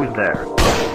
Who's there?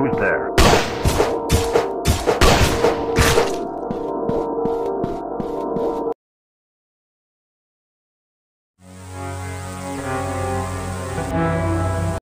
Who's there?